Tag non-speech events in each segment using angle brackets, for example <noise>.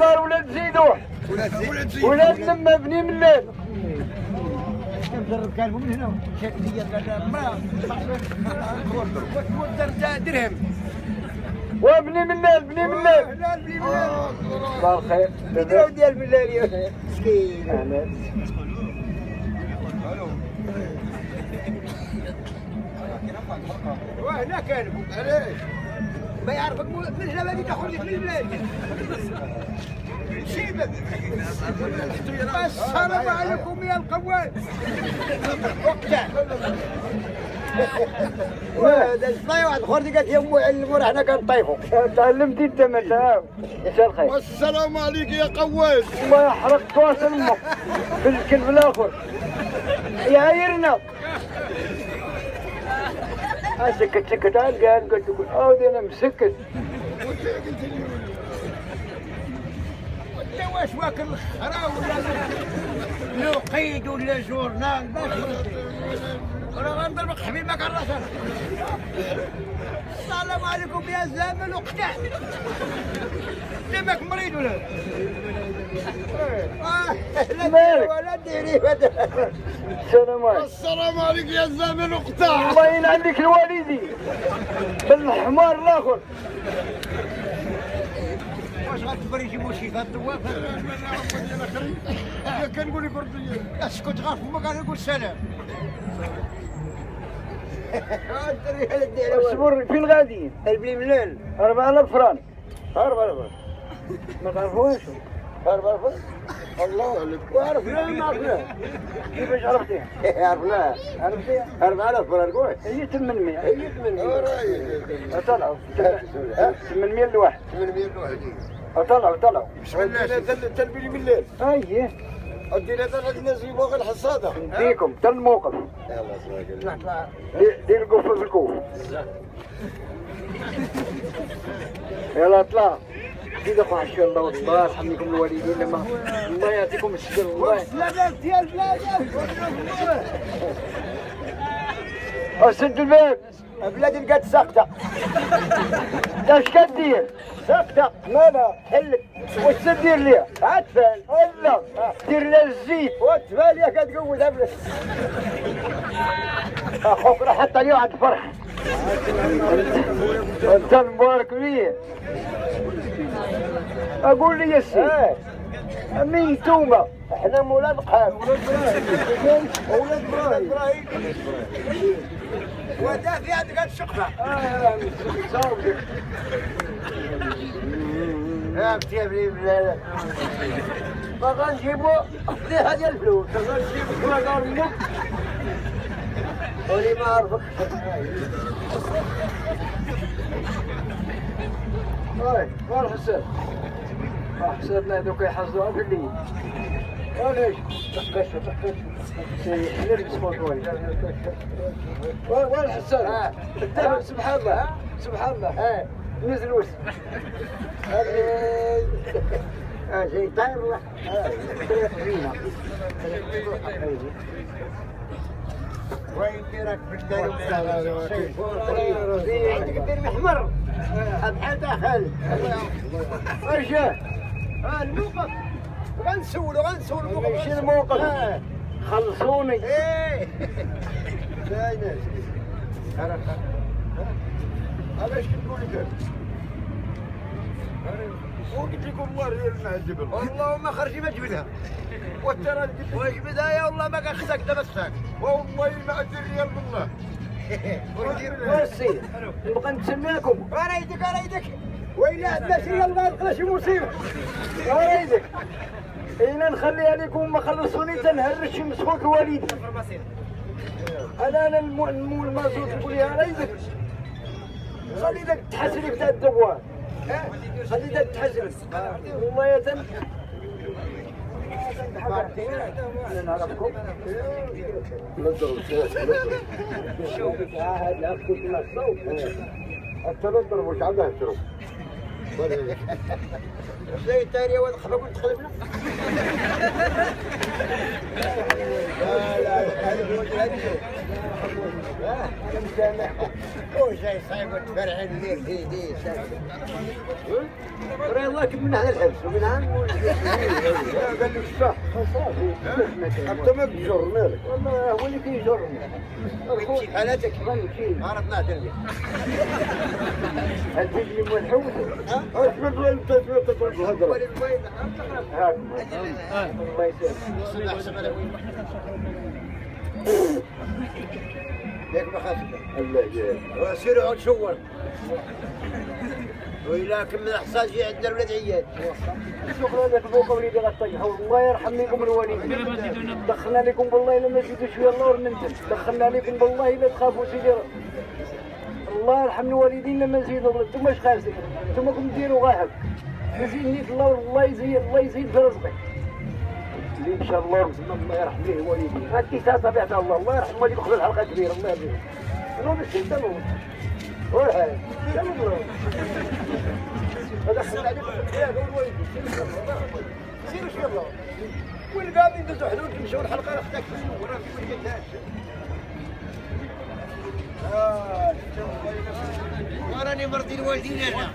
صار ولاد زيدوح ولاد لما بني من الليل. مدرب كان من هنا ما درهم وابني من الليل بني ملال الله الخير ديال ديال بلال يا مسكين. وهنا كان ما يعرفك من الجبل تاخذ لك من البلاد سيبك السلام عليكم يا القواد وقتها. الصلاة واحد اخر قالت يا امي علمونا حنا كنطيفوا تعلمتي أنت تعاون مساء الخير؟ السلام عليك يا قواد الله يحرق تواصل أمك في الكلب الآخر يعايرنا سكت سكت قال قال قلت له عاودي أنا مسكت. انت واش واكل الخرا ولا لقيد ولا جورنال باش أنا غنضربك حبيب ما كان راسك السلام عليكم يا زامل وقتها دمك مريض ولا؟ آه، لا مالك؟ ولا ديري السلام عليكم. السلام عليك يا زمن وقتها الله يلعن لك الوالدي. بالحمار الآخر. واش غتفرجي موشي في الدواب كنقول لك ردي أسكت غاف ما كان يقول سلام. اصبر فين غاديين البلي ملال 4000 فرانك هرب هرب ما تعرفوهاش؟ هرب هرب الله. عليك وعرفنا ما عرفناه كيفاش عرفتيها؟ عرفناه عرفتيها؟ هرب على فرار قول هي 800 هي 800 طلعوا 800 لواحد. 800 لوحدي طلعوا طلعوا بسم الله. تلبي من الليل. غادي نزيد فوق الحصاده نديكم حتى الموقف يلا طلع دير- دير القفه في الكوف يلا اطلع. زيد اخو حشي الله والله يرحم لكم الوالدين لما الله يعطيكم الشكر والله لا ديال بلاد سد الباب بلادي لقات ساقطة. اش كدير؟ ساقطة. ماذا؟ حلك واش تدير ليها؟ عتفال لا دير لها الزيت. وتفال يا كتقودها بلا أخوك راه حتى لي واحد الفرح أنت مبارك بيه أقول لي يا سي. آه. مين نتوما؟ إحنا مولاد قحام ولاد إبراهيم. ولاد إبراهيم. ودا في عندك الشقفة. فهمت يا بني بلا ما غنجيبو فيها ديال الفلوس. ما غنجيبو كما قال أمك ولي ما عرفك. هاي وين حسن؟ حسابنا هذوك يحصلوها في الليل. علاش؟ نلبس موطوي وين؟ آه. الدهب سبحان الله سبحان الله آه نزل وسط آه شيء طاير والله وين ديرك بالدار عندك الدير محمر بحال داخل ارجع آه الموقف غنسولو غنسولو الموقف آه خلصوني. إيه. ناس علاش كنقول لك وقلت لكم الله يرنا الجبل والله ما خرجي ما جبدها والترى وجبدها يا والله ما كنخساك دابا تخساك والله ما أدري ريال بالله <laughs> واسي نبقى نتسناكم رايدك رايدك وإلا عندنا شي يلا نقلا شي مصيبة. رايدك اين نخليها لكم ما خلصوني تنهرش مسخوك الوالد أنا أنا الم- الم- المازوت نقول يا رايدك خلي ذاك تحسري بتاع الدوار. خلي ذاك تحسري والله يا تن أنا نعرفكم حتى لا نضربوا واش عندها الشروق زي التارية وين خلق تخلفنا لا لا هو الجهاد. لا أنا مسامح وجاي صايب تفرع الليل دي دي راه الله كمل على الحبس ومن عام قال لك صح صافي حتى ما بجرنا لك والله هو اللي حالتك غنمشي عرضنا تلقى هتجي من الحوت اصبر انت تقول الهضره هاك الله يسلمك ياك ما خافش الله يجزاك وسيروا عود شور كمل حصاد جي عندنا ولاد عيال شكرا لك بوك وليدي غطيها والله يرحم لكم الوالدين دخلنا لكم بالله الا ما زيدوا شوية الله وننزل دخلنا لكم بالله الا تخافوا سيدي الله يرحم الوالدين لما زيدوا أنتم اش خاسرين أنتم كنتم ديروا غاهب يزيد نيت الله والله يزيد الله يزيد في رزقك اللي إن شاء الله الله يرحم به الوالدين هاتي تا طبيعه الله الله يرحم والديك خذ الحلقة كبيرة الله يرحمه شنو نسيت تمام وهاي هذا حسن عليكم بالخير والوالدين سيروا شوية الله؟ والقاضي ندزوا حدود نمشيو الحلقة راه خداك وراه في وجهك وراني مرضي الوالدين أنا.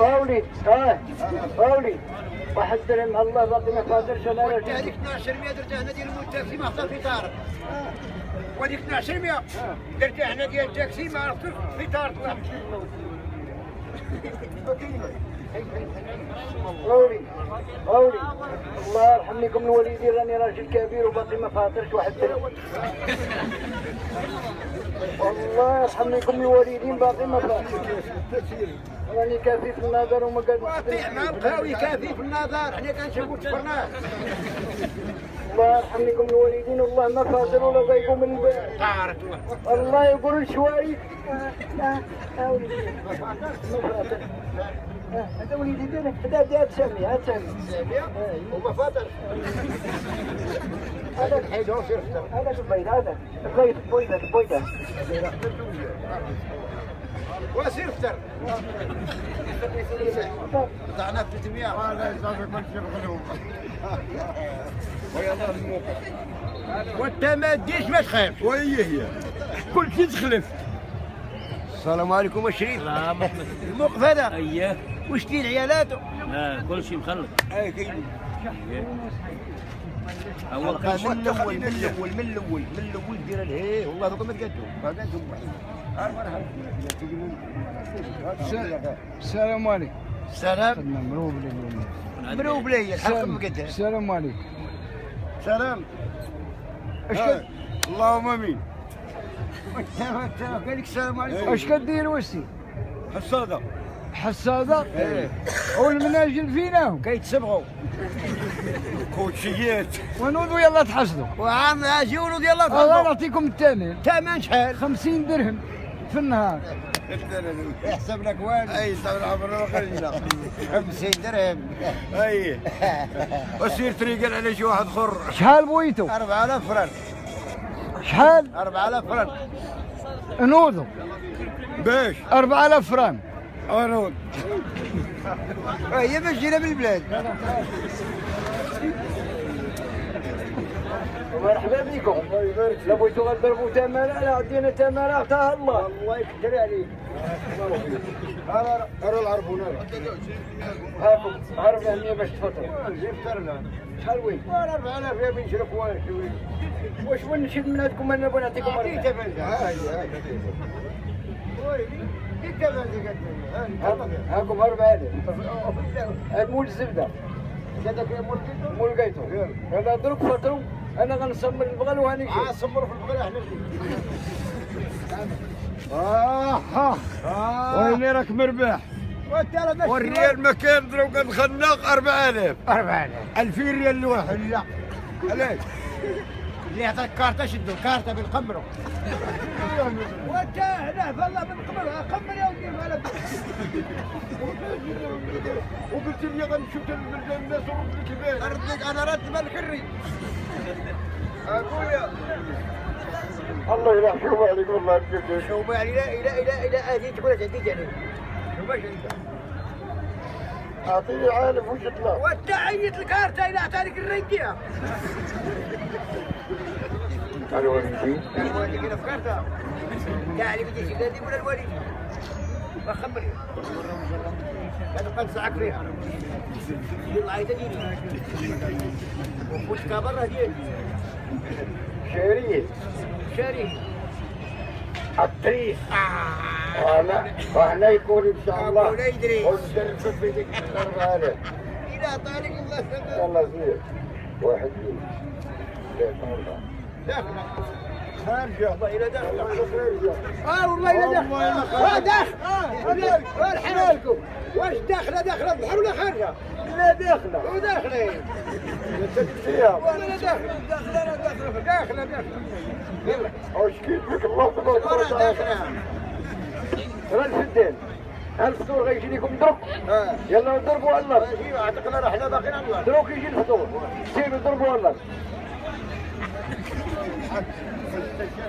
اولي آه. اولي واحد درهم الله باقي ما قادرش أنا هذيك 12 100 درتها هنا ديال التاكسي ما حصل في طارق وهذيك 12 100 درتها هنا ديال التاكسي ما عرفتش في طارق اولي اولي الله يرحم لكم الوالدين راني راجل كبير وباقي ما فاطرش واحد. درهم الله يرحم لكم الوالدين باقي ما فاطرش راني كافي في النظر وما واطيع ما قادر بقاو يكافي في النظر حنا كنشوفوا تفرناه الله يرحم لكم الوالدين والله ما فاطر ولا ضيقوا من طارت الله يقول شوي ما هذا وليدي ديالك هذا هذا تسمي هذا تسمي وما فاطر هذا حيدو سير فطر هذا البيض هذا البيض البيضة البيضة وسير فطر ضعنا في 300 هذا يصافي كل شيء بخلوه ويا الله الموقف وانت ما تديش ما تخافش وهي هي كل شيء تخلف السلام عليكم الشريف الموقف هذا اياه وش دين عيالاته لا كل شيء مخلط أي كاين أول من الأول من الأول من الأول من الأول دير الهي والله دوك ما تقدوا ما قدوا السلام عليكم. سلام. مروب لي مروب لي. الحلقة مقدها السلام عليكم. سلام. اش اللهم آمين. <laughs> قال لك السلام عليكم. اش كدير وسي؟ حصاده حصاده والمناجل فيناهم كيتسبغوا. كوتشيات. ونوضوا يلا تحصدوا وعام أجي ولود يلا الله تفضلوا نعطيكم الثمن ثمن شحال؟ 50 درهم في النهار. يحسب لك والو. أي صار عمرنا خرجنا 50 درهم. أي. <laughs> وسير طريقا على شي واحد خر. شحال بغيتوا 4000 فرنك شحال؟ 4000 فرنك نوضوا باش. 4000 فرنك ارود هي باش جينا من البلاد مرحبا بكم. لا بغيتوا غنضربوا تمارة لا عندنا تمارة عطاها الله. الله يكثر عليك. أرى العربونه هاكم 400 باش تفطروا جبترنا شحال وين؟ 4000 يا بن شرك واش بغيت نشد من هادكم أنا بغيت نعطيكم عطيك أربعة. هاكم- هاكم 4000 هاد مول الزبده هذاك يا مولكي مول هذا أنا غنصمر البغل وهاني آه شي صمروا في البقره إحنا آه آه. وين راك مربح. والريال ما كان خناق 4000 4000 2000 ريال الواحد لا. علاش اللي يعطيك كارتة شدوا كارته بالقمرو وانت هنا والله بالقمر. قمر يا ودي ولا وقلت لي غنشوف الناس ورد الكبير ردك أنا رد بالكري اخويا الله يرحمه عليك والله شوف يعني إلى إلى إلى إلى هذه تقول تعديك يعني شوف أعطيني عالم وش يطلع وانت عيط الكارتة إلى اعطانيك الريدية. الوالدين الوالد كده فكرتها كاع اللي بدي شي ولا الوالد ما خبرني هذا قد ساعك فيها يلا عايزة ديني وفوت كابرة ديالي شهرية شاري اكتريس آه. وأنا وأنا يكون إن شاء الله في ذيك الضربة هذا إلى طارق الله. سبحانه يلا زين. واحد أربعة داخل خارجة والله إلى داخل. آه والله إلى داخل. آه داخل. آه حلالكم واش داخله داخله بحر ولا خارجه؟ لا وداخله فيها ولا داخلة داخلة داخلة داخلة داخلة. يلا. واش كيف بك الله تبارك ورا وتعالى داخلة. راه الفدان الفطور غيجي لكم دروك. آه. يلا نضربوا على النار ايوا اعتقنا راه حنا باقيين على الله دروك يجي الفطور سيروا ضربوا على النار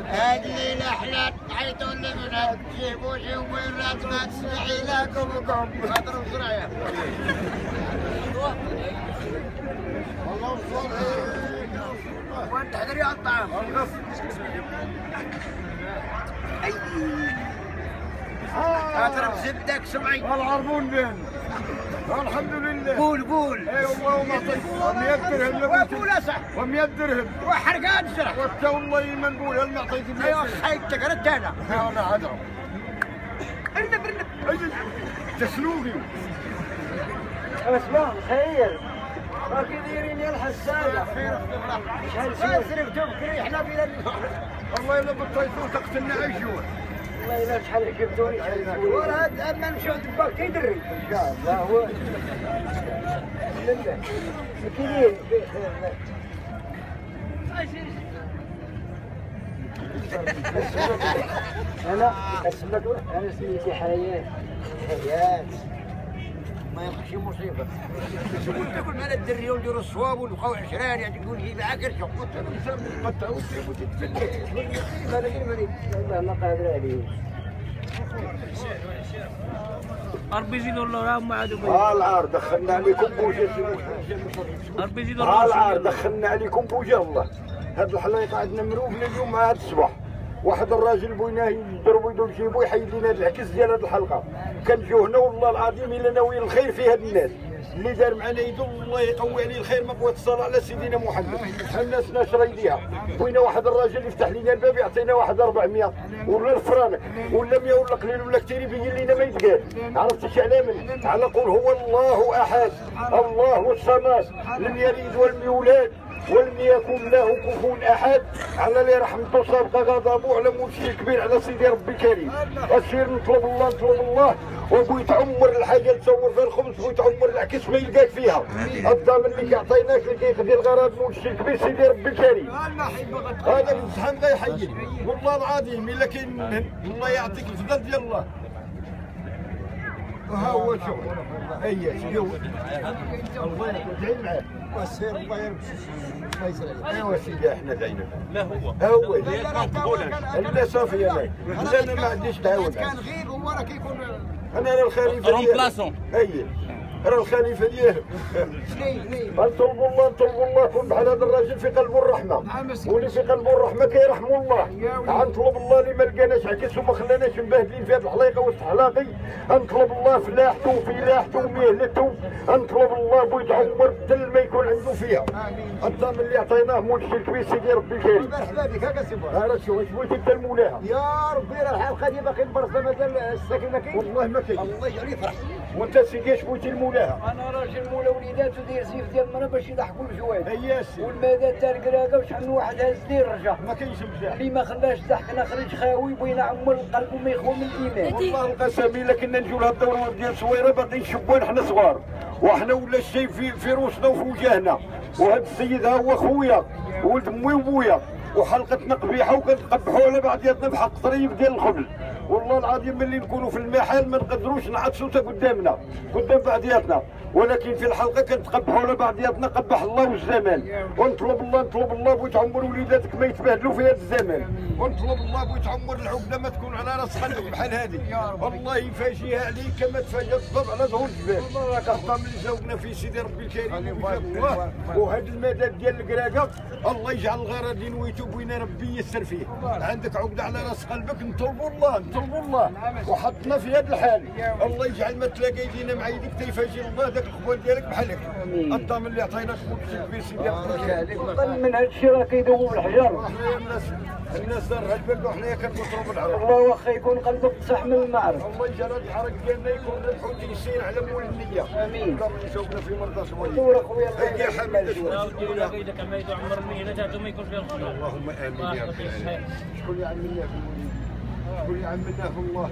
هذه الليلة إحنا حيث لمنا جيبوا جويرات ما تسمعي لكم وكم خاطر بسرعة. وانت حضري على الطعام أي. اضرب زبدك سمعي. العربون بين. الحمد لله. بول بول إي والله وما و100 درهم وبول صح و100 درهم وحرقان سرع. وانت والله ما نقول هل نعطيك ايوا خيتك رد أنا. أنا عذرا ارنب ارنب. تسلوقي. اسمع خير. راكي دايرين يا الحسادة شحال صرفتوا بكري إحنا بلا والله الا بالطيفون تقتلنا عيشون والله الا شحال عجبتوني شحال سوى ورا هاد اما نمشيو دباك كيدري إن شاء الله. هو لله كاينين أنا اسمك أنا سميتي حياة. حياة. ما يبقاش مصيبة. شوفوا تاكل مال الدري ونديروا الصواب ونبقاو عشران يعني تقول لي معاك رشق والله ما قادر عليه ربي يزيدوا الله ما عادوا ها العار دخلنا عليكم بوجه. ربي يزيدوا ها الله العار دخلنا عليكم بوجه الله. هاد الحلايق عندنا مروف اليوم مع هاد الصباح. واحد الراجل بغيناه يضربوا يدور جيبو يحيد لنا هاد العكس ديال هاد الحلقة. كنجيو هنا والله العظيم إلا ناويين الخير في هاد الناس. اللي دار معنا يدو الله يقوي عليه الخير ما قوة الصلاة على سيدنا محمد. الناس ناشرة يديها بغينا واحد الراجل يفتح لنا الباب يعطينا واحد 400 ولا الفرانك ولا 100 ولا قليل ولا كثير يبين لنا ما يتقال. عرفتي اش على من؟ على قول هو الله أحد. الله الصمد لم يلد ولم يولد. ولم يكن له كفوا أحد. على اللي رحمته سابقه غضبه على ملشي كبير على سيدي ربي الكريم أسير نطلب الله نطلب الله. وبغيت عمر الحاجة تصور فيها الخبز بغيت عمر العكس ما يلقاك فيها. الضامن اللي كيعطيناك اللي كيقضي الغرض ملشي كبير سيدي ربي الكريم هذا الامتحان غيحيد. والله العظيم إلا كاين الله يعطيك الفضل ديال الله. وها هو شوف. أي شوف. الله يدعي معاه والسير الله يسلمك ايوا سيدي إحنا دعينا لا هو. هو لا صافي أنا ما عنديش دعوه كان غيب هو راه كيكون أنا الخليفة رومبلاسون. أي. راه الخليفة ديالو شني شني نطلب الله نطلب الله. يكون بحال هذا الراجل في قلبه الرحمة. واللي في قلبه الرحمة كيرحموا الله. غنطلب الله اللي ما لقاناش عكس وما خلاناش مبهدلين في هذه الحليقة واستحلاقي. نطلب الله فلاحته وفلاحته ومهنته نطلب الله بغيت عمر الدل ما يكون عنده فيها. الضامن اللي عطيناه مول الشرك بيه سيدي ربي الكريم مرحبا بك هكا سي بوار ها شو واش بغيتي انت المولاها يا ربي راه الحلقة دي باقي البرصه مازال الساكن ما كاين؟ والله ما كاين. الله يجعل يفرح وانت سيدي اش بغيتي المولاها. أنا راجل مولا وليدات ودير زيف ديال المرا باش يضحكوا الجواد اياسي والمادة تاع الكراكه وشحال من واحد هاز دير رجع. ما كاينش مزاح اللي ما خلاش ضحكنا خرج خاوي بغينا عمر القلب وما يخوى من الإيمان. والله القسم الا كنا نجيو لهاد الدورة ديال صويره باقيين شبان حنا صغار. وحنا ولا الشيء في في روسنا وفي وجهنا وهذا السيد ها هو خويا ولد امي وبويا وحلقتنا قبيحة وكنتقبحوا على بعضياتنا بحق طريف ديال الخبز والله العظيم ملي نكونوا في المحل ما نقدروش نعطسوا قدامنا قدام بعضياتنا. ولكن في الحلقة كنتقبحوا على بعضياتنا قبح الله والزمان. ونطلب الله نطلب الله بغيت عمر وليداتك ما يتبهدلوا في هذا الزمان. ونطلب الله بغيت عمر العقدة ما تكون على راس خلق بحال هذه. والله يفاجئها عليك كما تفاجأ الضب على ظهور الجبال كنبقى من زوجنا في سيدي ربي الكريم الله. وهذا المدد ديال الكراكه الله يجعل الغرضين ويتوب وين ربي يسر فيه. عندك عقدة على راس قلبك نطلبوا الله نطلبوا الله. وحطنا في هذا الحال. الله يجعل ما تلاقي لينا مع يديك تيفاجئ الله. ذاك الخبال ديالك بحالك الضامن اللي عطيناك ملك كبير سيدي قل من هاد الشيء راه كيذوب الحجر. وحنايا الناس الناس دار البلد وحنايا كنبصروا بالعرب والله واخا يكون قلبك صح من المعرف الله يجعل هذا الحرق ديالنا يكون الحوت يسير على مول النية. آمين. اللهم يسوقنا في مرضى سوالي دور اخويا الله يا حميد لا ودي ولا قيدك عما يدعو عمر المهنة تاعته ما يكون فيها اللهم آمين يا رب الله. شكون يعملنا في المولد. شكون يعملنا في الله